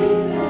Amen.